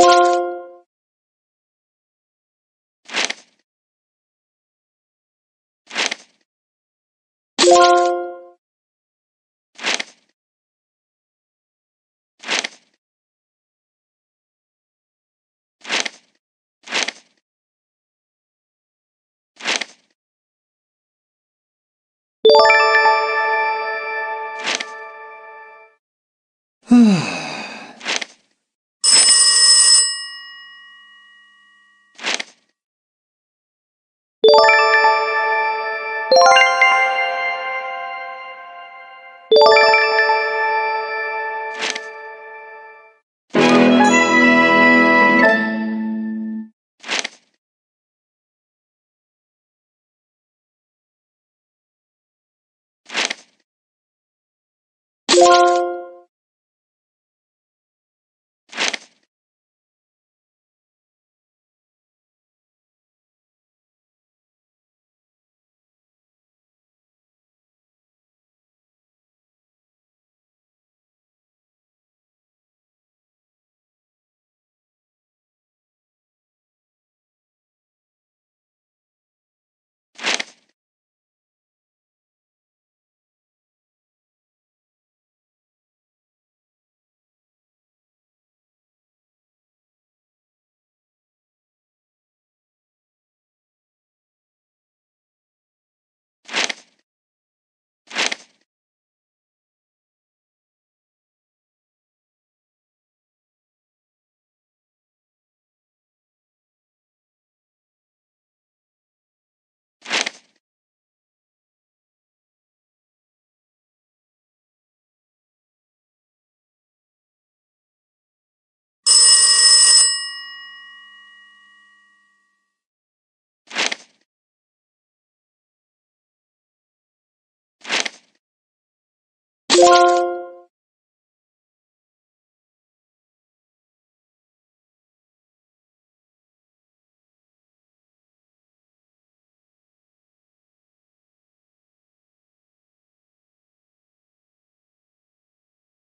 Yeah. You